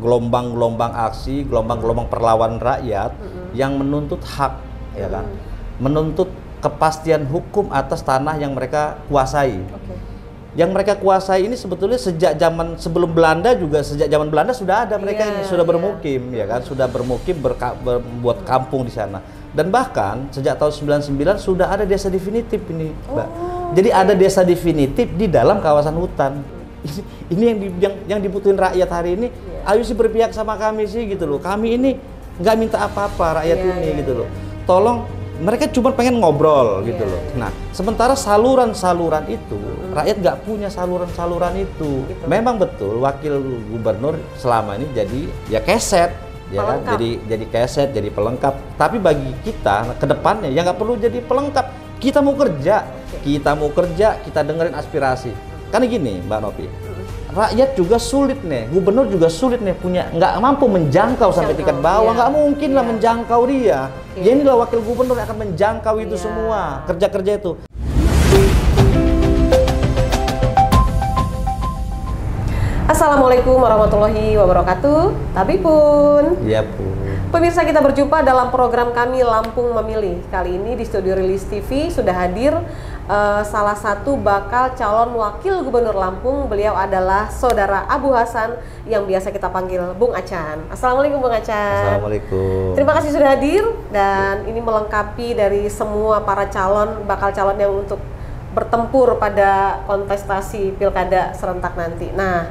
gelombang-gelombang aksi, gelombang-gelombang perlawan rakyat yang menuntut hak, ya kan, menuntut kepastian hukum atas tanah yang mereka kuasai. Oke. Yang mereka kuasai ini sebetulnya sejak zaman sebelum Belanda juga sejak zaman Belanda sudah ada mereka Iya, ini sudah iya. bermukim, ya kan, sudah bermukim berka, membuat kampung di sana. Dan bahkan sejak tahun 99 sudah ada desa definitif ini, Mbak. Oh, Jadi ada desa definitif di dalam kawasan hutan. Ini, ini yang, di, yang yang dibutuhin rakyat hari ini. Iya. Ayo sih berpihak sama kami sih gitu loh. Kami ini nggak minta apa-apa rakyat Iya, ini iya, gitu loh. Tolong mereka cuma pengen ngobrol gitu Iya, loh. Nah, sementara saluran-saluran itu rakyat nggak punya saluran-saluran itu. Gitu. Memang betul wakil gubernur selama ini jadi ya keset ya kan jadi jadi keset jadi pelengkap tapi bagi kita ke depannya ya nggak perlu jadi pelengkap kita mau kerja kita mau kerja kita dengerin aspirasi karena gini mbak Novi rakyat juga sulit nih gubernur juga sulit nih punya nggak mampu menjangkau sampai tingkat bawah iya. nggak mungkin lah Iya. menjangkau dia Oke. ya inilah wakil gubernur yang akan menjangkau itu Iya. semua kerja-kerja itu Assalamualaikum warahmatullahi wabarakatuh. Tapi pun ya bu Pemirsa kita berjumpa dalam program kami Lampung Memilih. Kali ini di studio Rilis TV sudah hadir eh, salah satu bakal calon wakil gubernur Lampung. Beliau adalah saudara Abu Hasan yang biasa kita panggil Bung Acan. Assalamualaikum Bung Acan. assalamualaikum Terima kasih sudah hadir dan ini melengkapi dari semua para calon bakal calon yang untuk bertempur pada kontestasi pilkada serentak nanti. Nah,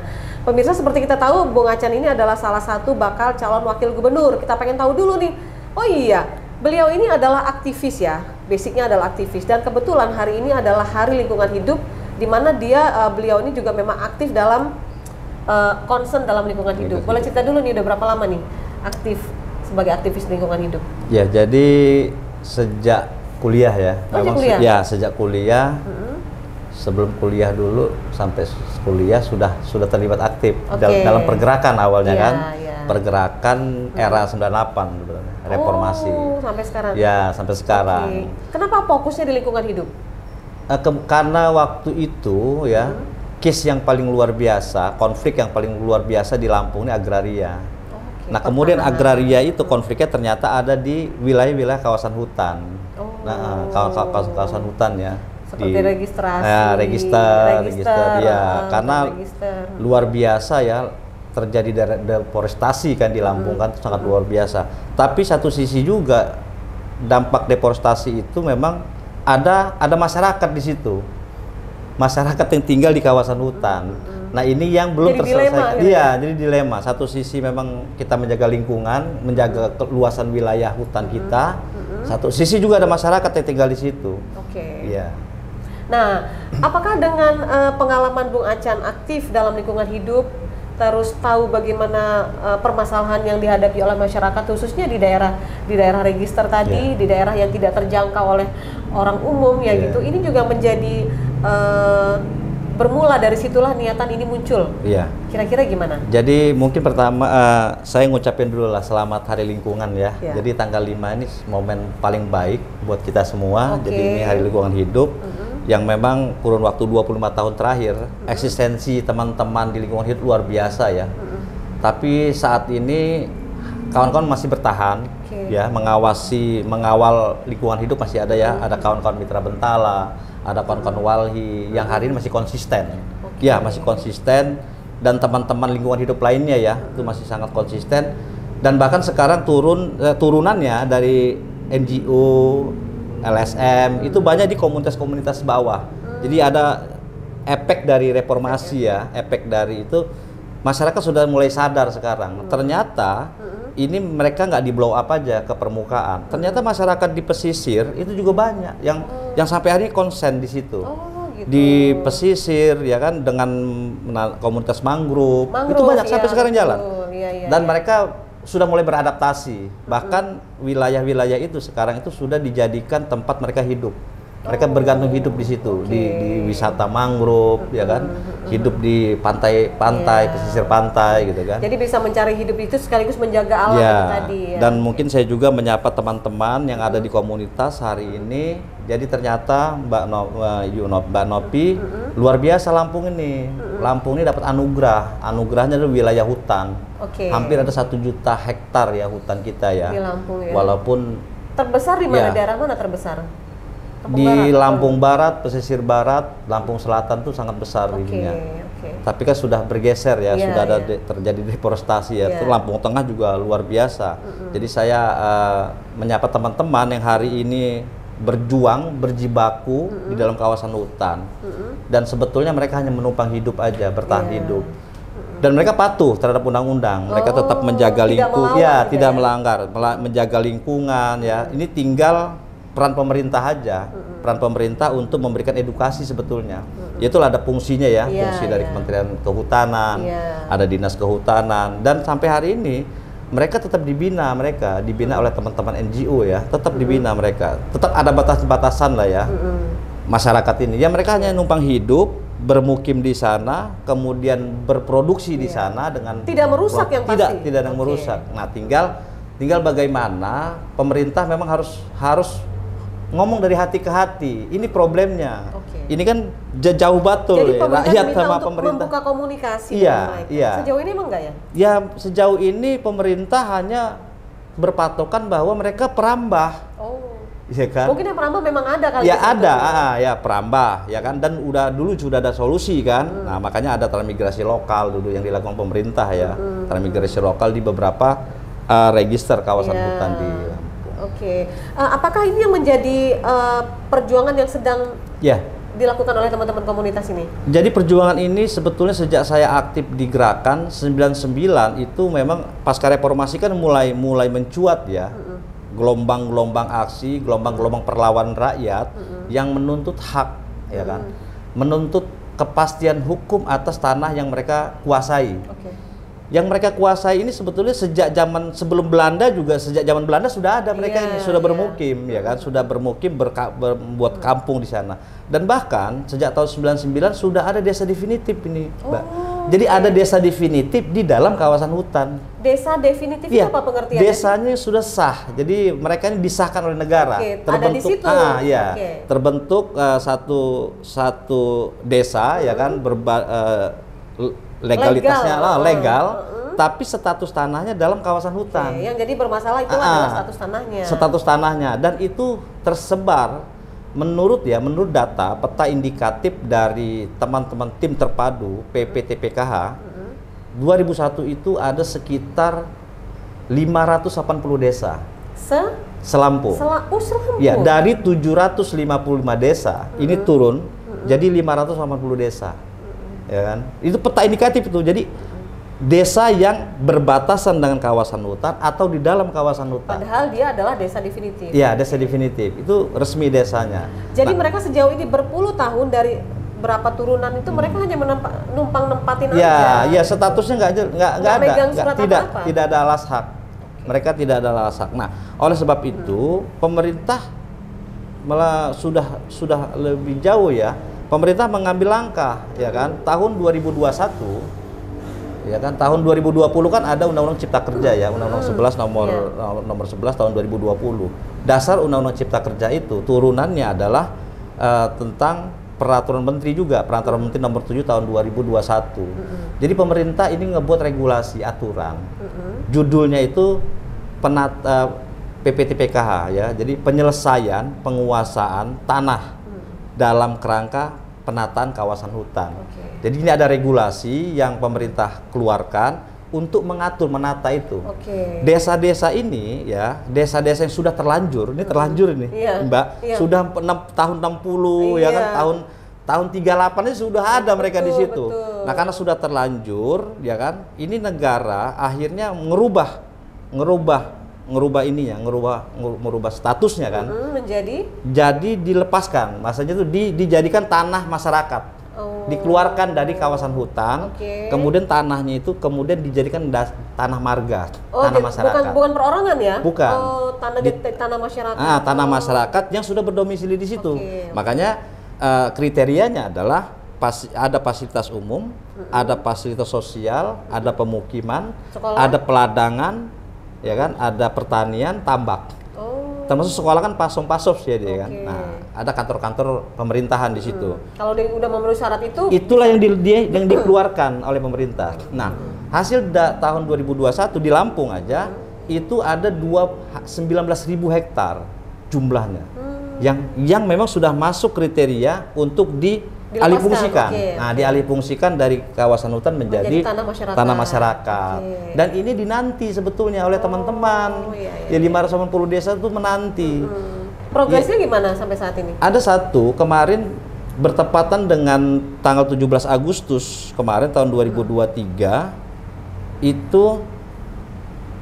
pemirsa seperti kita tahu Bung Acan ini adalah salah satu bakal calon wakil gubernur. Kita pengen tahu dulu nih. Oh iya, beliau ini adalah aktivis ya. Basicnya adalah aktivis dan kebetulan hari ini adalah Hari Lingkungan Hidup di mana dia eh, beliau ini juga memang aktif dalam eh, concern dalam lingkungan hidup. Boleh cerita dulu nih udah berapa lama nih aktif sebagai aktivis lingkungan hidup? Ya, jadi sejak kuliah ya. Oh, se- kuliah? Ya, sejak kuliah. Mm-mm. Sebelum kuliah dulu sampai kuliah sudah sudah terlibat aktif Oke. dal- dalam pergerakan awalnya Iya, kan. iya. Pergerakan era 98 sebenarnya, reformasi. Oh, sampai sekarang. Ya, sampai sekarang. Oke. Kenapa fokusnya di lingkungan hidup? Eh, ke- karena waktu itu ya, Hmm. case yang paling luar biasa, konflik yang paling luar biasa di Lampung ini agraria. Nah, kemudian agraria itu konfliknya ternyata ada di wilayah-wilayah kawasan hutan. Oh. Nah, kawasan, kawasan, kawasan hutan ya. Seperti registrasi. Ya, register, register, ya. eh, Karena register. luar biasa ya terjadi de- deforestasi kan di Lampung kan sangat luar biasa. Tapi satu sisi juga dampak deforestasi itu memang ada ada masyarakat di situ. Masyarakat yang tinggal di kawasan hutan. Nah, ini yang belum terselesaikan. Iya, ya? jadi dilema. Satu sisi memang kita menjaga lingkungan, menjaga keluasan wilayah hutan kita. Satu sisi juga ada masyarakat yang tinggal di situ. Oke. Iya. Nah, apakah dengan eh, pengalaman Bung Acan aktif dalam lingkungan hidup, terus tahu bagaimana eh, permasalahan yang dihadapi oleh masyarakat khususnya di daerah di daerah register tadi, Iya. di daerah yang tidak terjangkau oleh orang umum ya Iya. gitu. Ini juga menjadi eh, bermula dari situlah niatan ini muncul. Iya. Kira-kira gimana? Jadi mungkin pertama eh, saya ngucapin dulu lah selamat Hari Lingkungan ya. Ya. Jadi tanggal 5 ini momen paling baik buat kita semua. Oke. Jadi ini Hari Lingkungan Hidup Mhm. Yang memang kurun waktu 25 tahun terakhir eksistensi teman-teman di lingkungan hidup luar biasa ya. Mhm. Tapi saat ini kawan-kawan masih bertahan Oke. ya mengawasi mengawal lingkungan hidup masih ada ya. Ada kawan-kawan mitra Bentala, ada kawan-kawan Walhi yang hari ini masih konsisten. Oke. Ya, masih konsisten dan teman-teman lingkungan hidup lainnya ya itu masih sangat konsisten dan bahkan sekarang turun eh, turunannya dari NGO, LSM itu banyak di komunitas-komunitas bawah. Jadi ada efek dari reformasi ya, efek dari itu masyarakat sudah mulai sadar sekarang. Ternyata ini mereka nggak di blow up aja ke permukaan. Ternyata masyarakat di pesisir itu juga banyak yang yang sampai hari ini konsen di situ Oh, gitu. di pesisir ya kan dengan komunitas mangrove, itu Mangrove, banyak sampai iya, sekarang jalan betul. Iya, iya, dan iya. mereka sudah mulai beradaptasi. Bahkan wilayah-wilayah itu sekarang itu sudah dijadikan tempat mereka hidup Mereka bergantung hidup di situ, di, Oke. di wisata mangrove, ya kan, hidup di pantai-pantai, Iya. pesisir pantai, gitu kan. Jadi bisa mencari hidup itu sekaligus menjaga alam itu tadi ya. dan mungkin saya juga menyapa teman-teman yang ada di komunitas hari ini. Jadi ternyata Mbak no, No- Mbak Nopi luar biasa Lampung ini. Lampung ini dapat anugerah. Anugerahnya adalah wilayah hutan. Oke. Hampir ada satu juta hektar ya hutan kita ya. Di Lampung ya. Walaupun Terbesar di mana? Ya. Daerah mana terbesar? Lampung di Barat? Lampung Barat, pesisir barat, Lampung Selatan tuh sangat besar Oke, ininya. oke. Tapi kan sudah bergeser ya, Iya, sudah ada iya. de- terjadi deforestasi ya. Iya. Terus Lampung Tengah juga luar biasa. Jadi saya eh, menyapa teman-teman yang hari ini berjuang, berjibaku di dalam kawasan hutan. Dan sebetulnya mereka hanya menumpang hidup aja, bertahan Iya. hidup. Dan mereka patuh terhadap undang-undang. Mereka tetap Oh, menjaga tidak lingkungan, melanggar ya, gitu tidak ya? melanggar, mela- menjaga lingkungan ya. Ini tinggal peran pemerintah aja, peran pemerintah untuk memberikan edukasi sebetulnya. Itulah ada fungsinya ya, Iya, fungsi dari iya. Kementerian Kehutanan, Iya. ada dinas kehutanan dan sampai hari ini mereka tetap dibina mereka dibina oleh teman-teman NGO ya tetap dibina mereka tetap ada batas-batasan lah ya masyarakat ini ya mereka hanya numpang hidup bermukim di sana kemudian berproduksi di sana dengan Tidak merusak yang tidak pasti. tidak ada yang Oke. merusak nah tinggal tinggal bagaimana pemerintah memang harus harus ngomong dari hati ke hati ini problemnya Oke. ini kan jauh betul Jadi ya rakyat sama untuk pemerintah membuka komunikasi Iya, iya. Sejauh ini emang enggak ya? Ya sejauh ini pemerintah hanya berpatokan bahwa mereka perambah, Oh. ya kan? Mungkin yang perambah memang ada kali ya di situ. ada, ah, ya perambah, ya kan? Dan udah dulu sudah ada solusi kan? Hmm. Nah makanya ada transmigrasi lokal dulu yang dilakukan pemerintah ya, Hmm. transmigrasi lokal di beberapa uh, register kawasan Iya. hutan di Oke. Eh, apakah ini yang menjadi eh, perjuangan yang sedang Ya, dilakukan oleh teman-teman komunitas ini? Jadi perjuangan ini sebetulnya sejak saya aktif di gerakan 99 itu memang pasca reformasi kan mulai mulai mencuat ya. Gelombang-gelombang aksi, gelombang-gelombang perlawanan rakyat yang menuntut hak ya kan. Menuntut kepastian hukum atas tanah yang mereka kuasai. Oke. Yang mereka kuasai ini sebetulnya sejak zaman sebelum Belanda juga sejak zaman Belanda sudah ada mereka Iya, ini sudah iya. bermukim ya kan sudah bermukim berka, ber- membuat kampung di sana dan bahkan sejak tahun 99 sudah ada desa definitif ini Mbak. Oh, Jadi ada desa definitif di dalam kawasan hutan. Desa definitif itu Iya, apa pengertiannya? desanya sudah sah. Jadi mereka ini disahkan oleh negara. Oke, ada di situ. Ah, ya. Oke. Terbentuk eh, satu satu desa ya kan berba, l- legalitasnya Legal. lah Hmm, legal, hmm. tapi status tanahnya dalam kawasan hutan. yang jadi bermasalah itu Ah, adalah ah. status tanahnya. Status tanahnya dan itu tersebar menurut ya menurut data peta indikatif dari teman-teman tim terpadu PPTPKH 2001 itu ada sekitar 580 desa Se selampung. Sela oh, Selampung. Ya, dari 755 desa ini turun jadi 580 desa. Ya kan? Itu peta indikatif itu. Jadi desa yang berbatasan dengan kawasan hutan atau di dalam kawasan hutan. Padahal dia adalah desa definitif. Ya, desa definitif. Itu resmi desanya. Jadi Nah, mereka sejauh ini berpuluh tahun dari berapa turunan itu mereka hanya menempa, numpang nempatin ya, aja. ya statusnya nggak ada, nggak nggak ada, surat tidak, apa-apa. tidak ada alas hak. Mereka tidak ada alas hak. Nah, oleh sebab itu pemerintah malah sudah sudah lebih jauh ya. Pemerintah mengambil langkah, ya kan? Tahun 2021 ya kan? Tahun 2020 kan ada undang-undang cipta kerja ya. Undang-undang 11 nomor nomor 11 tahun 2020 dasar undang-undang cipta kerja itu turunannya adalah eh, tentang peraturan menteri juga peraturan menteri nomor 7 tahun 2021 jadi pemerintah ini ngebuat regulasi aturan. Mm-mm. judulnya itu penat eh, PPTPKH ya. Jadi penyelesaian penguasaan tanah dalam kerangka penataan kawasan hutan Oke. jadi ini ada regulasi yang pemerintah keluarkan untuk mengatur menata itu. Desa-desa ini ya, desa-desa yang sudah terlanjur, ini terlanjur ini, Iya, Mbak. iya. Sudah enam- tahun 60 ya kan Iya. tahun tahun 38 ini sudah ada mereka di situ. betul. Nah, karena sudah terlanjur ya kan, ini negara akhirnya ngerubah ngerubah ngerubah ininya, ngerubah ngeru- merubah statusnya kan. Mm, menjadi Jadi dilepaskan, maksudnya itu di, dijadikan tanah masyarakat. Oh. dikeluarkan dari kawasan hutan, Oke. kemudian tanahnya itu kemudian dijadikan das- tanah marga, Oh, tanah masyarakat. bukan bukan perorangan ya? Bukan. Oh, tanah di, Di- tanah masyarakat. Ah, tanah Oh. masyarakat yang sudah berdomisili di situ. Oke. Makanya eh, kriterianya adalah pas, ada fasilitas umum, ada fasilitas sosial, ada pemukiman, Sekolah? ada peladangan, ya kan, ada pertanian, tambak. Oh. Termasuk sekolah kan pasom-pasos ya dia kan. Oke. Nah, ada kantor-kantor pemerintahan di situ. Kalau dia udah memenuhi syarat itu, Itulah yang di, dia, yang dikeluarkan oleh pemerintah. Nah, hasil da- tahun 2021 di Lampung aja itu ada dua 19.000 hektar jumlahnya. Yang yang memang sudah masuk kriteria untuk di Dilepaskan, alihfungsikan. oke, Nah, dialihfungsikan dari kawasan hutan menjadi, Menjadi tanah masyarakat. tanah masyarakat. Oke. Dan ini dinanti sebetulnya oleh teman-teman. Oh, iya, iya, ya 580 desa itu menanti. hmm, progresnya Iya. gimana sampai saat ini? Ada satu kemarin bertepatan dengan tanggal 17 Agustus kemarin tahun 2023 itu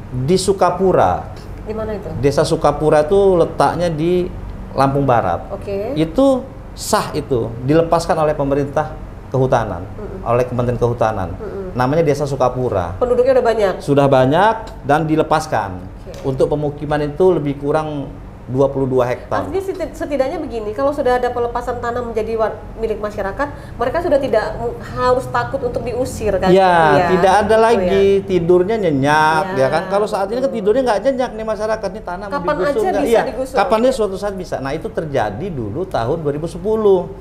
di Sukapura. Di mana itu? Desa Sukapura itu letaknya di Lampung Barat. Oke. Itu sah itu dilepaskan oleh pemerintah kehutanan, oleh Kementerian Kehutanan. Namanya Desa Sukapura. Penduduknya udah banyak. Sudah banyak dan dilepaskan. Oke. Untuk pemukiman itu lebih kurang 22 hektar. Artinya seti- setidaknya begini, kalau sudah ada pelepasan tanah menjadi milik masyarakat, mereka sudah tidak harus takut untuk diusir kan? Ya, Iya. tidak ada Gitu lagi tidurnya nyenyak, Ya. ya. kan? Kalau saat ini kan tidurnya nggak nyenyak nih masyarakat nih tanah mau Kapan digusur aja bisa Iya, digusur. Kapan dia suatu saat bisa. Nah itu terjadi dulu tahun 2010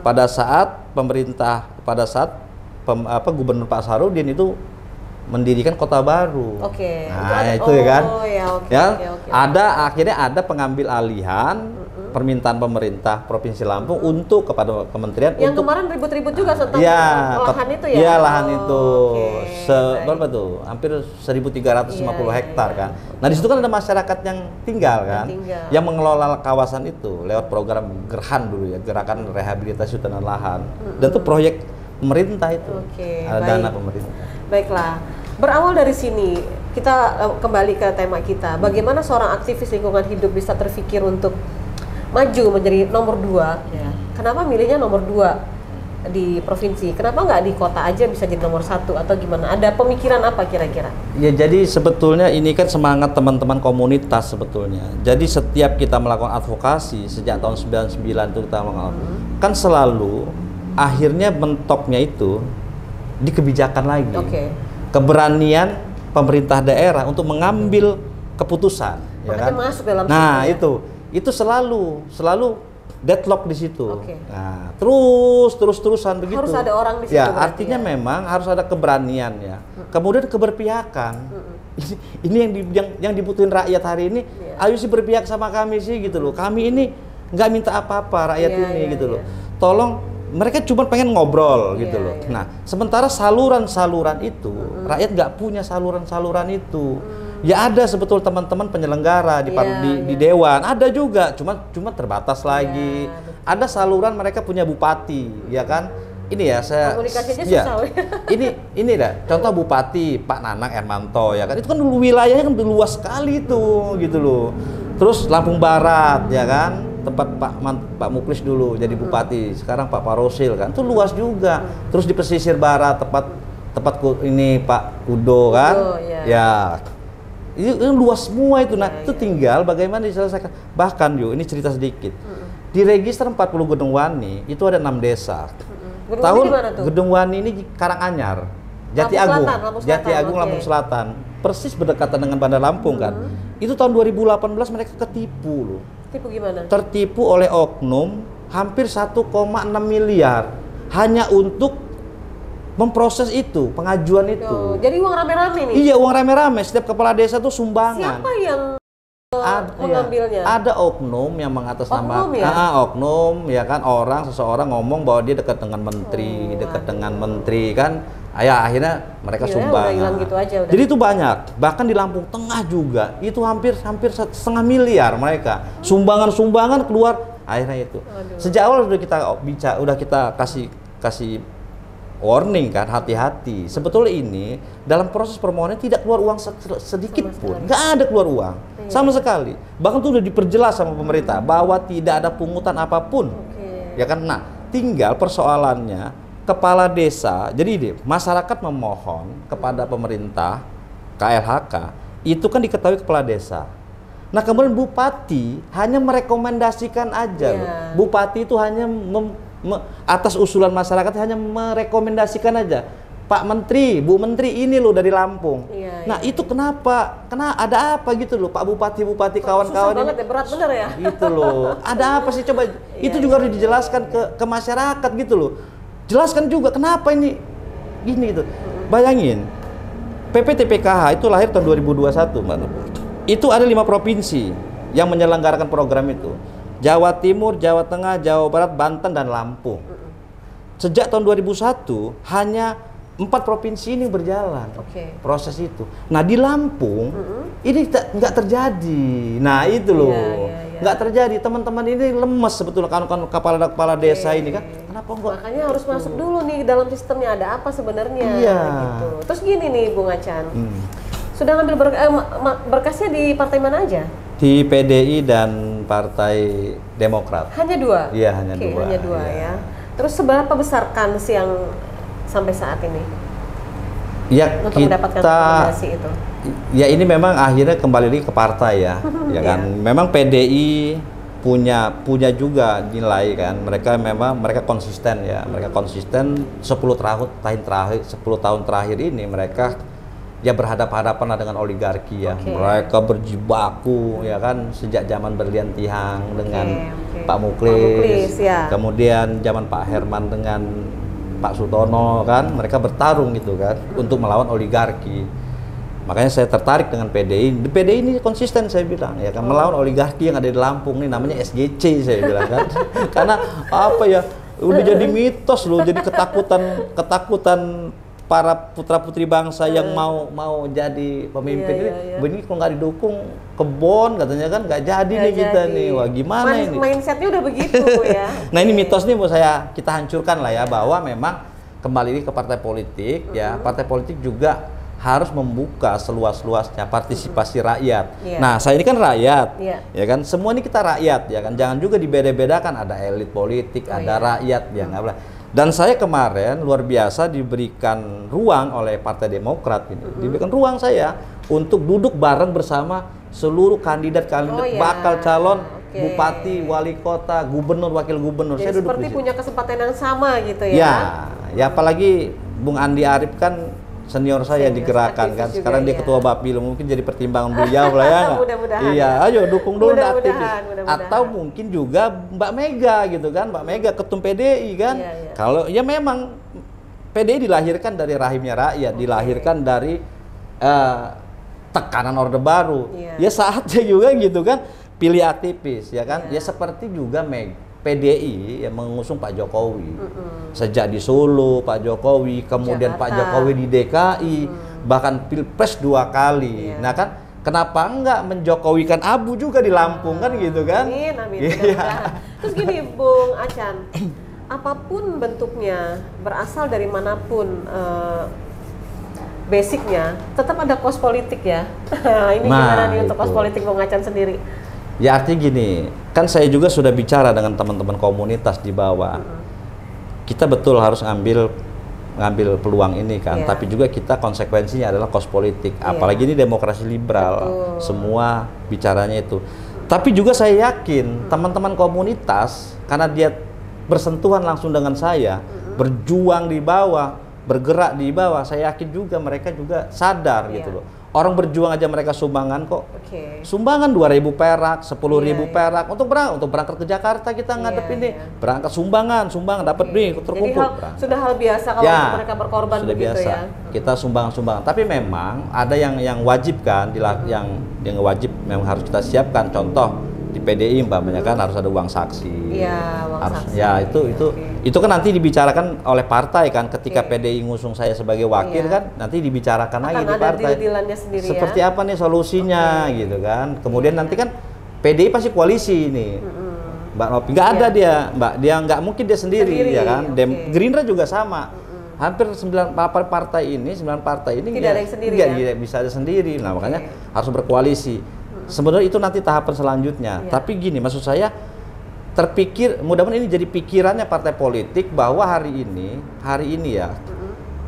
pada saat pemerintah, pada saat pem- apa Gubernur Pak Sarudin itu mendirikan kota baru. Oke, itu Nah ada- itu, ya kan? oh, ya, oke, ya, oke, oke. ada akhirnya ada pengambil alihan permintaan pemerintah Provinsi Lampung untuk kepada kementerian Yang untuk kemarin ribut-ribut juga tentang Iya, lahan itu ya? Iya, lahan Oh, itu. oke, Se baik. berapa tuh? Hampir 1350 Iya, hektar iya, kan. Nah, di situ kan ada masyarakat yang tinggal kan, tinggal. yang mengelola kawasan itu lewat program Gerhan dulu ya, Gerakan Rehabilitasi Hutan dan Lahan. Dan itu proyek pemerintah itu. Oke, ada baik. dana pemerintah. Baiklah, berawal dari sini kita eh, kembali ke tema kita. Bagaimana seorang aktivis lingkungan hidup bisa terpikir untuk maju menjadi nomor dua? Ya. Kenapa milihnya nomor dua di provinsi? Kenapa nggak di kota aja bisa jadi nomor satu atau gimana? Ada pemikiran apa kira-kira? Ya jadi sebetulnya ini kan semangat teman-teman komunitas sebetulnya. Jadi setiap kita melakukan advokasi sejak tahun 99 itu kita melakukan kan selalu akhirnya mentoknya itu di kebijakan lagi. Oke. Keberanian pemerintah daerah untuk mengambil keputusan, ya kan? masuk dalam Nah, situ ya. itu itu selalu selalu deadlock di situ. Oke. Nah, terus terus terusan begitu. Harus ada orang di situ Ya, artinya ya? memang harus ada keberanian ya. Kemudian keberpihakan. Ini, ini yang, di, yang yang dibutuhin rakyat hari ini. Iya. Ayo sih berpihak sama kami sih gitu loh. Kami ini nggak minta apa-apa rakyat Iya, ini iya, gitu iya. loh. Tolong mereka cuma pengen ngobrol gitu Iya, loh. iya. Nah, sementara saluran-saluran itu rakyat nggak punya saluran-saluran itu. Ya ada sebetul teman-teman penyelenggara di, par- di, di iya. dewan, ada juga, cuma cuma terbatas lagi. Iya, betul. Ada saluran mereka punya bupati, ya kan? Ini ya saya Komunikasinya ya, susah, ini ini dah contoh bupati Pak Nanang Ermanto ya kan itu kan dulu wilayahnya kan luas sekali itu gitu loh terus Lampung Barat ya kan tempat Pak Man- Pak Muklis dulu jadi bupati. Sekarang Pak Parosil kan. Itu luas juga. Terus di pesisir barat tempat tempat ini Pak Udo kan. Udo, ya. ya. Itu, itu luas semua itu. Nah Ya, itu ya. tinggal bagaimana diselesaikan. Bahkan yuk ini cerita sedikit. Di register 40 Gedung Wani itu ada enam desa. Gedung tahun? Gedung Wani ini Karanganyar, Jati Lampung Agung, Selatan, Lampung Jati Selatan, Agung, oke. Lampung Selatan, persis berdekatan dengan Bandar Lampung kan. Itu tahun 2018 mereka ketipu loh, Tipu gimana? tertipu oleh oknum hampir 1,6 miliar hanya untuk memproses itu pengajuan itu. Oh, jadi uang rame-rame nih. Iya uang rame-rame setiap kepala desa tuh sumbangan. Siapa yang Ada, mengambilnya? ada oknum yang mengatasnamakan Oknum ya? Ah, ah, oknum ya kan orang seseorang ngomong bahwa dia dekat dengan menteri, Oh, dekat aduh. dengan menteri kan. Ah, Ya akhirnya mereka Gila, sumbang. udah gitu aja udah. Jadi itu banyak. Bahkan di Lampung Tengah juga itu hampir hampir setengah miliar mereka. Sumbangan-sumbangan keluar akhirnya itu. Aduh. Sejak awal sudah kita bicara, udah kita kasih kasih warning kan hati-hati. Sebetulnya ini dalam proses permohonan tidak keluar uang se- sedikit pun, nggak ada keluar uang Iya. sama sekali. Bahkan itu sudah diperjelas sama pemerintah bahwa tidak ada pungutan apa pun. Oke. Ya kan? Nah, tinggal persoalannya kepala desa. Jadi ini masyarakat memohon kepada pemerintah KLHK itu kan diketahui kepala desa. Nah kemudian bupati hanya merekomendasikan aja loh. Iya. Bupati itu hanya mem- me- atas usulan masyarakat hanya merekomendasikan aja. Pak Menteri, Bu Menteri ini loh dari Lampung. Iya, nah iya, itu kenapa? Kena ada apa gitu loh Pak Bupati, Bupati Susah kawan-kawan banget ya, berat bener ya. gitu loh. Ada apa sih coba? itu juga harus dijelaskan ke ke masyarakat gitu loh. Jelaskan juga kenapa ini gini gitu. Bayangin PP TPKH itu lahir tahun 2021, Mbak. Nur. Itu ada lima provinsi yang menyelenggarakan program itu. Jawa Timur, Jawa Tengah, Jawa Barat, Banten dan Lampung. Sejak tahun 2001 hanya empat provinsi ini berjalan Oke. proses itu. Nah di Lampung ini tak- nggak terjadi. Nah itu loh, Iya, iya, iya. nggak terjadi. Teman-teman ini lemes sebetulnya kan kan kepala kepala desa ini kan. Kenapa enggak? Makanya harus masuk dulu nih dalam sistemnya ada apa sebenarnya Iya. gitu. Terus gini nih Bung Acan. Hmm. Sudah ngambil ber- eh, berkasnya di partai mana aja? Di PDI dan Partai Demokrat. Hanya dua? Iya, hanya Oke, dua, hanya dua iya. ya. Terus seberapa besar kans yang sampai saat ini Ya untuk mendapatkan kita rekomendasi itu? ya ini memang akhirnya kembali lagi ke partai ya, ya kan. Iya. Memang PDI punya punya juga nilai kan. Mereka memang mereka konsisten ya. Mereka konsisten 10 tahun tahun terakhir 10 tahun terakhir ini mereka ya berhadapan-hadapan dengan oligarki ya. Oke. Mereka berjibaku ya kan sejak zaman berlian Tihang dengan oke. Pak Pak Muklis. Muklis, ya. Kemudian zaman Pak Herman dengan Pak Sutono kan mereka bertarung gitu kan untuk melawan oligarki. Makanya saya tertarik dengan PDI. Di PDI ini konsisten saya bilang ya kan melawan oligarki yang ada di Lampung nih namanya SJC saya bilang kan. Karena apa ya udah jadi mitos loh, jadi ketakutan ketakutan para putra putri bangsa yang mau mau jadi pemimpin Iya, ini. iya, iya. Begini kalau nggak didukung kebon katanya kan nggak jadi Nggak nih kita jadi. nih. Wah gimana Manis- ini? Mindsetnya udah begitu ya. Nah ini mitos nih mau saya kita hancurkan lah ya bahwa memang kembali lagi ke partai politik ya partai politik juga harus membuka seluas-luasnya partisipasi rakyat. Iya. Nah saya ini kan rakyat, Iya. ya kan semua ini kita rakyat ya kan jangan juga dibeda-bedakan ada elit politik, Oh, ada iya. rakyat ya nggak boleh. Dan saya kemarin luar biasa diberikan ruang oleh Partai Demokrat ini, Mm-hmm. diberikan ruang saya untuk duduk bareng bersama seluruh kandidat-kandidat Oh, iya. bakal calon Oke. bupati, wali kota, gubernur, wakil gubernur. Jadi saya duduk seperti punya kesempatan yang sama gitu ya. Ya, ya apalagi Bung Andi Arif kan senior saya Senior, digerakkan kan. juga, Sekarang dia iya. ketua Bapil mungkin jadi pertimbangan beliau lah ya. Mudah-mudahan, Iya, ya. ayo dukung dulu dah aktivis. Mudah-mudahan, mudah-mudahan. Atau mungkin juga Mbak Mega gitu kan, Mbak Mega ketum PDI kan. Iya, iya. Kalau ya memang PDI dilahirkan dari rahimnya rakyat, dilahirkan dari eh, tekanan Orde Baru. Iya. Ya saatnya juga gitu kan pilih aktivis ya kan. Iya. Ya seperti juga Meg PDI yang mengusung Pak Jokowi. Sejak di Solo Pak Jokowi, kemudian Pak Jakarta. Jokowi di DKI, bahkan Pilpres dua kali. Iya. Nah kan kenapa enggak menjokowikan Abu juga di Lampung kan gitu kan? Amin, amin. Iya. mudah-mudahan. Terus gini, Bung Acan, apa pun bentuknya, berasal dari mana pun eh, basicnya, tetap ada kos politik ya. Ini Nah, gimana nih untuk kos itu. politik Bung Acan sendiri? Ya artinya gini, kan saya juga sudah bicara dengan teman-teman komunitas di bawah. Kita betul harus ngambil ngambil peluang ini kan, Iya. tapi juga kita konsekuensinya adalah kos politik. Iya. Apalagi ini demokrasi liberal, Betul. semua bicaranya itu. Tapi juga saya yakin teman-teman komunitas karena dia bersentuhan langsung dengan saya, berjuang di bawah, bergerak di bawah, saya yakin juga mereka juga sadar Iya. gitu loh. Orang berjuang aja mereka sumbangan kok Oke. sumbangan 2000 perak, 10.000 Iya, iya. perak untuk berangkat untuk berangkat ke Jakarta kita ngadep Iya, ini. iya. Berangkat sumbangan, sumbangan dapat nih Jadi terkumpul. hal, berangkat. sudah hal biasa kalau Ya, mereka berkorban sudah begitu biasa. ya. Kita sumbangan-sumbangan. Tapi memang ada yang yang wajib kan, yang yang wajib memang harus kita siapkan. Contoh di PDI umpamanya kan harus ada uang saksi. Iya, uang harus, saksi. Ya itu itu Oke. itu kan nanti dibicarakan oleh partai kan. Ketika Oke. PDI ngusung saya sebagai wakil Iya. kan, nanti dibicarakan lagi Akan di ada partai. sendiri ya. Seperti apa nih solusinya gitu kan. Kemudian nanti kan PDI pasti koalisi ini. Mbak Nopi nggak ada Iya. dia, Mbak. Dia nggak mungkin dia sendiri, Sendiri, ya kan. Dem oke. Gerindra juga sama. Hampir 9 pa- partai ini, 9 partai ini Tidak ya, ada yang sendiri ya? dia bisa ada sendiri. Nah, makanya Oke. harus berkoalisi. Sebenarnya itu nanti tahapan selanjutnya. Iya. Tapi gini, maksud saya terpikir mudah-mudahan ini jadi pikirannya partai politik bahwa hari ini hari ini ya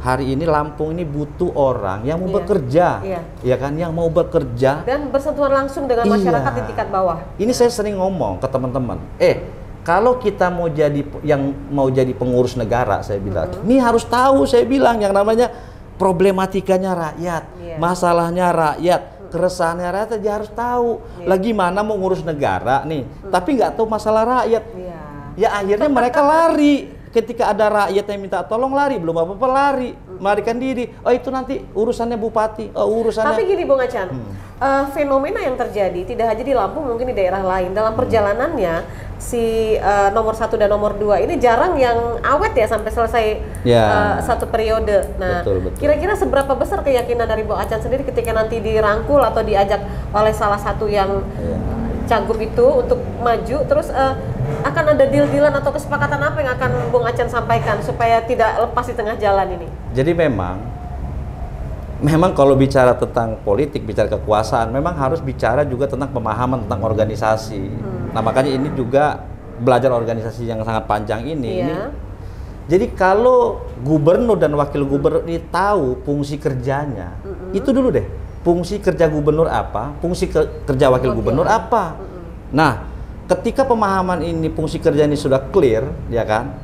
hari ini Lampung ini butuh orang yang mau Iya. bekerja Iya. ya kan yang mau bekerja Dan bersentuhan langsung dengan Iya. masyarakat di tingkat bawah. ini saya sering ngomong ke teman-teman eh kalau kita mau jadi yang mau jadi pengurus negara saya bilang Mm-hmm. ini harus tahu saya bilang yang namanya problematikanya rakyat Iya. masalahnya rakyat keresahannya rakyat dia harus tahu Iya. lagi mana mau ngurus negara nih. Tapi nggak tahu masalah rakyat. Iya. ya akhirnya mereka lari. ketika ada rakyat yang minta tolong lari. Belum apa apa lari melarikan diri oh itu nanti urusannya bupati oh urusannya Tapi gini Bung Acan, Hmm. eh, fenomena yang terjadi tidak hanya di Lampung mungkin di daerah lain. Dalam perjalanannya si eh, nomor satu dan nomor dua ini jarang yang awet ya sampai selesai Ya. eh, satu periode. Nah, kira-kira seberapa besar keyakinan dari Bung Acan sendiri ketika nanti dirangkul atau diajak oleh salah satu yang Ya. Cagup itu untuk maju, terus eh, akan ada deal-dealan atau kesepakatan apa yang akan Bung Acan sampaikan supaya tidak lepas di tengah jalan ini? Jadi memang memang kalau bicara tentang politik, bicara kekuasaan, memang harus bicara juga tentang pemahaman tentang organisasi. Hmm. Nah, makanya ini juga belajar organisasi yang sangat panjang ini. Iya. ini jadi kalau gubernur dan wakil gubernur ini tahu fungsi kerjanya, itu dulu deh. Fungsi kerja gubernur apa, fungsi ke- kerja wakil Oke. gubernur apa. Nah, ketika pemahaman ini fungsi kerja ini sudah clear, ya kan?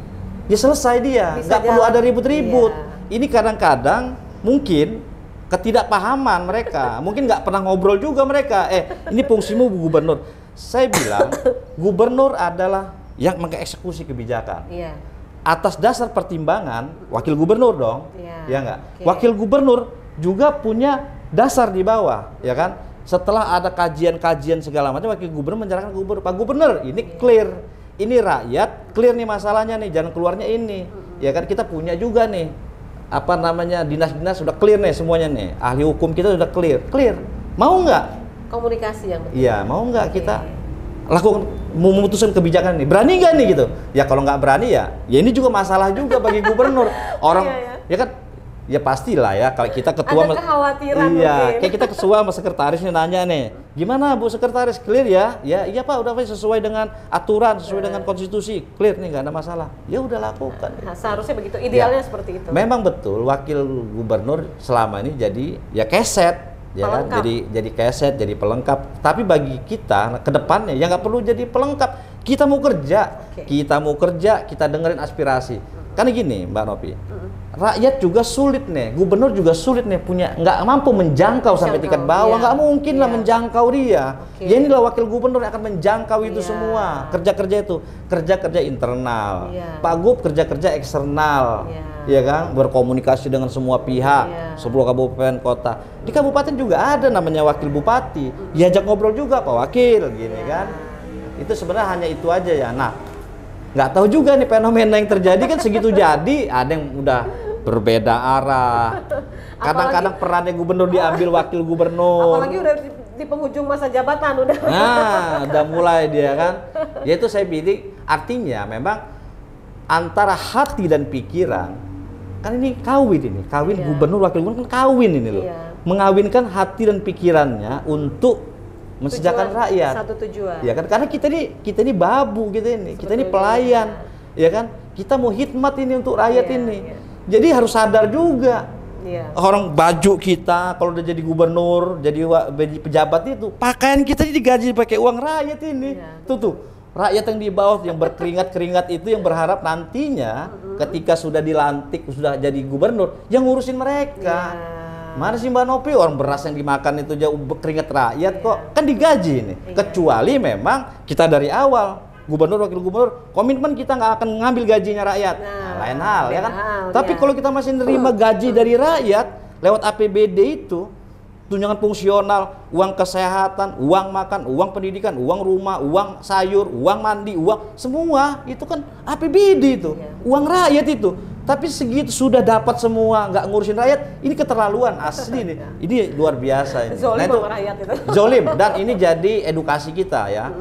Ya selesai dia, nggak perlu ada ribut-ribut. Iya. Ini kadang-kadang mungkin ketidakpahaman mereka, mungkin nggak pernah ngobrol juga mereka. Eh, ini fungsimu gubernur. Saya bilang, gubernur adalah yang mengeksekusi kebijakan Iya. atas dasar pertimbangan wakil gubernur dong, Iya, ya nggak? oke. Wakil gubernur juga punya dasar di bawah, ya kan? Setelah ada kajian-kajian segala macam, wakil gubernur menyerahkan ke gubernur, Pak Gubernur, ini clear, ini rakyat clear nih masalahnya nih, jangan keluarnya ini, ya kan? Kita punya juga nih, apa namanya dinas-dinas sudah clear nih semuanya nih, ahli hukum kita sudah clear, clear, mau nggak? Komunikasi yang betul. Iya, mau nggak Oke. kita lakukan memutuskan kebijakan ini? Berani nggak nih gitu? Ya kalau nggak berani ya, ya ini juga masalah juga bagi gubernur. Orang Iya, ya kan ya pastilah ya kalau kita ketua Ada kekhawatiran Iya, mungkin. kayak kita ketua sama sekretaris nih nanya nih. Gimana Bu sekretaris clear ya? Ya iya Pak udah Pak, sesuai dengan aturan, sesuai dengan konstitusi. Clear nih nggak ada masalah. Ya udah lakukan. Nah, seharusnya begitu, idealnya Ya. seperti itu. Memang betul wakil gubernur selama ini jadi ya keset ya kan jadi jadi keset jadi pelengkap tapi bagi kita ke depannya ya nggak perlu jadi pelengkap kita mau kerja Oke. kita mau kerja kita dengerin aspirasi kan gini Mbak Nopi rakyat juga sulit nih gubernur juga sulit nih punya nggak mampu menjangkau sampai tingkat bawah iya. nggak mungkin lah Iya. menjangkau dia Oke. ya inilah wakil gubernur yang akan menjangkau itu Iya. semua kerja-kerja itu kerja-kerja internal Iya. Pak Gub kerja-kerja eksternal Iya. ya kan berkomunikasi dengan semua pihak Iya. seluruh kabupaten kota di kabupaten juga ada namanya wakil bupati diajak ngobrol juga pak wakil gini Iya. kan itu sebenarnya hanya itu aja ya nah nggak tahu juga nih fenomena yang terjadi kan segitu jadi ada yang udah berbeda arah kadang-kadang perannya gubernur diambil wakil gubernur Apalagi udah di, di penghujung masa jabatan udah. Nah, udah mulai dia kan. Ya itu saya pilih artinya memang antara hati dan pikiran kan ini kawin ini, kawin Iya. gubernur wakil gubernur kan kawin ini loh. Iya. Mengawinkan hati dan pikirannya untuk mensejahterakan rakyat. Satu tujuan. Ya kan karena kita ini kita ini babu kita ini, kita ini Sebetulnya, pelayan. Ya kan? Kita mau hikmat ini untuk rakyat Iya, ini. iya. Jadi harus sadar juga Iya. orang baju kita kalau udah jadi gubernur, jadi, jadi pejabat itu, pakaian kita ini digaji pakai uang rakyat ini. Iya. Tuh tuh, rakyat yang di bawah yang berkeringat-keringat itu yang berharap nantinya ketika sudah dilantik sudah jadi gubernur, yang ngurusin mereka. Iya. Mana sih Mbak Nopi orang beras yang dimakan itu jauh keringat rakyat kok kan digaji ini. Iya. Kecuali memang kita dari awal gubernur wakil gubernur komitmen kita nggak akan mengambil gajinya rakyat. Nah, Nah, lain hal ya kan. hal, Tapi ya. kalau kita masih nerima gaji dari rakyat lewat APBD itu tunjangan fungsional, uang kesehatan, uang makan, uang pendidikan, uang rumah, uang sayur, uang mandi, uang semua itu kan APBD itu, Iya. uang rakyat itu. Tapi segitu sudah dapat semua, nggak ngurusin rakyat, ini keterlaluan asli nih. Ini luar biasa ini. Zolim Nah, itu rakyat itu. zolim dan ini jadi edukasi kita ya.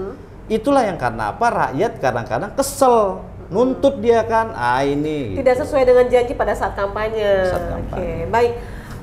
Itulah yang karena apa rakyat kadang-kadang kesel nuntut dia kan, ah ini. gitu. Tidak sesuai dengan janji pada saat kampanye. Saat kampanye. Oke, baik.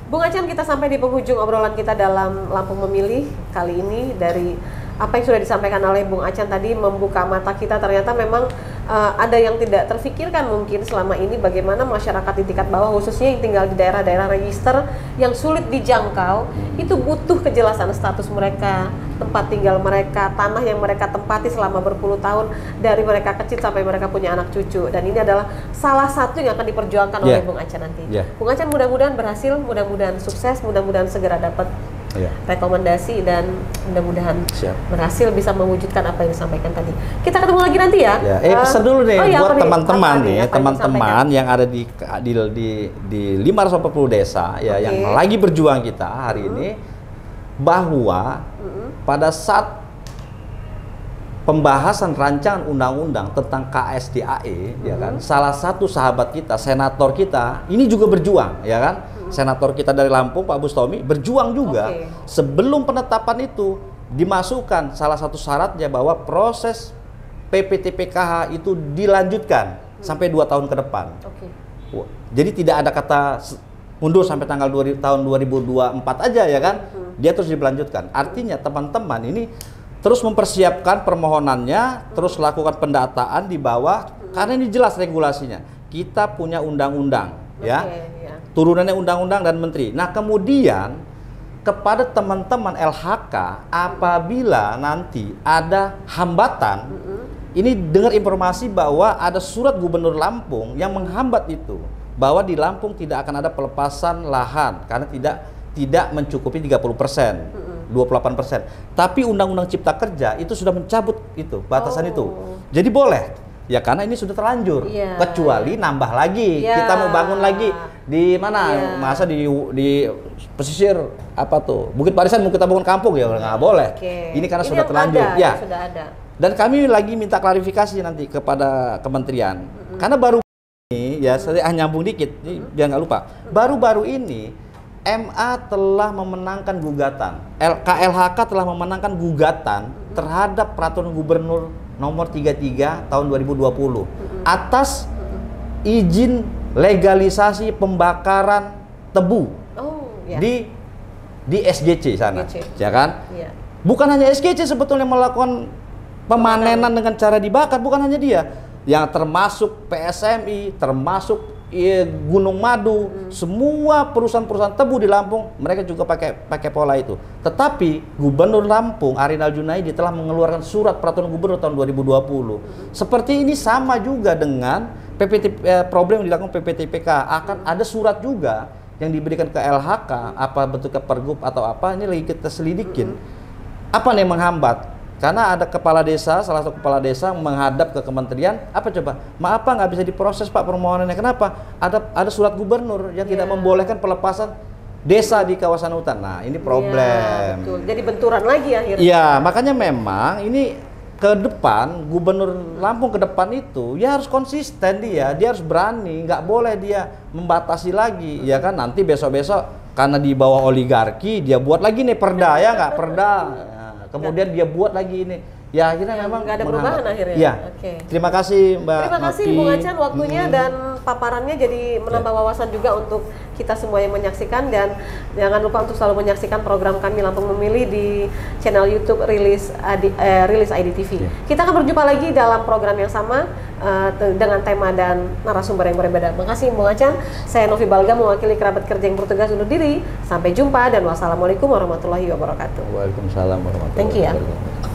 Bung Acan kita sampai di penghujung obrolan kita dalam Lampung Memilih kali ini dari apa yang sudah disampaikan oleh Bung Acan tadi membuka mata kita ternyata memang uh, ada yang tidak terfikirkan mungkin selama ini bagaimana masyarakat di tingkat bawah khususnya yang tinggal di daerah-daerah register yang sulit dijangkau itu butuh kejelasan status mereka tempat tinggal mereka tanah yang mereka tempati selama berpuluh tahun dari mereka kecil sampai mereka punya anak cucu dan ini adalah salah satu yang akan diperjuangkan yeah. oleh Bung Acan nanti yeah. Bung Acan mudah-mudahan berhasil mudah-mudahan sukses mudah-mudahan segera dapat ya. rekomendasi dan mudah-mudahan berhasil bisa mewujudkan apa yang disampaikan tadi. Kita ketemu lagi nanti ya. ya. Eh pesan dulu nih oh, ya, buat teman-teman nih, teman-teman yang ada di di di, di 540 desa ya okay. yang lagi berjuang kita hari hmm. ini bahwa hmm. pada saat pembahasan rancangan undang-undang tentang KSDAE hmm. ya kan salah satu sahabat kita senator kita ini juga berjuang ya kan senator kita dari Lampung Pak Bustomi berjuang juga okay. sebelum penetapan itu dimasukkan salah satu syaratnya bahwa proses PPTPKH itu dilanjutkan hmm. sampai dua tahun ke depan. Okay. Jadi tidak ada kata mundur sampai tanggal 2, tahun 2024 aja ya kan? Hmm. Dia terus dilanjutkan. Artinya teman-teman ini terus mempersiapkan permohonannya, hmm. terus lakukan pendataan di bawah hmm. karena ini jelas regulasinya. Kita punya undang-undang okay. ya turunannya undang-undang dan menteri. Nah, kemudian kepada teman-teman LHK apabila nanti ada hambatan, mm -hmm. ini dengar informasi bahwa ada surat gubernur Lampung yang menghambat itu bahwa di Lampung tidak akan ada pelepasan lahan karena tidak tidak mencukupi 30 persen. Mm -hmm. 28 persen. Tapi Undang-Undang Cipta Kerja itu sudah mencabut itu batasan oh. itu. Jadi boleh. Ya karena ini sudah terlanjur. Yeah. Kecuali nambah lagi. Yeah. Kita mau bangun lagi di mana yeah. masa di di pesisir apa tuh Bukit Barisan mau kita bangun kampung ya nggak boleh okay. ini karena ini sudah terlanjur ada, ya sudah ada. dan kami lagi minta klarifikasi nanti kepada kementerian mm-hmm. karena baru ini ya saya nyambung dikit mm-hmm. biar nggak lupa baru-baru ini MA telah memenangkan gugatan KLHK telah memenangkan gugatan terhadap peraturan gubernur nomor 33 tahun 2020 mm-hmm. atas izin legalisasi pembakaran tebu oh, ya. di di SGC sana, SGC. ya kan? Ya. Bukan hanya SGC sebetulnya melakukan pemanenan dengan cara dibakar, bukan hanya dia, yang termasuk PSMI, termasuk Gunung Madu, hmm. semua perusahaan-perusahaan tebu di Lampung mereka juga pakai pakai pola itu. Tetapi Gubernur Lampung Arinal Junaidi telah mengeluarkan surat peraturan gubernur tahun 2020. Hmm. Seperti ini sama juga dengan PPT eh, problem yang dilakukan PPTPK akan ada surat juga yang diberikan ke LHK apa bentuknya pergub atau apa ini lagi kita selidikin apa nih menghambat karena ada kepala desa salah satu kepala desa menghadap ke kementerian apa coba? Maaf pak nggak bisa diproses pak permohonannya? Kenapa? Ada ada surat gubernur yang yeah. tidak iya. membolehkan pelepasan desa di kawasan hutan. Nah ini iya, problem. yeah, betul. jadi benturan lagi akhirnya. Ya makanya memang ini ke depan gubernur Lampung ke depan itu ya harus konsisten dia. Dia harus berani nggak boleh dia membatasi lagi ya kan? Nanti besok besok karena di bawah oligarki dia buat lagi nih perda ya nggak? Perda kemudian dia buat lagi ini ya akhirnya ya, memang nggak ada perubahan akhirnya. Ya. Oke. Terima kasih Mbak. Terima kasih Bung Acan waktunya hmm. dan paparannya jadi menambah ya. wawasan juga untuk kita semua yang menyaksikan dan jangan lupa untuk selalu menyaksikan program kami Lampung Memilih di channel YouTube Rilis Adi, eh, Rilis IDTV. Ya. Kita akan berjumpa lagi dalam program yang sama uh, dengan tema dan narasumber yang berbeda. Terima kasih Bung Acan. Saya Novi Balga mewakili kerabat kerja yang bertugas undur diri. Sampai jumpa dan wassalamualaikum warahmatullahi wabarakatuh. Waalaikumsalam warahmatullahi wabarakatuh. Thank you ya.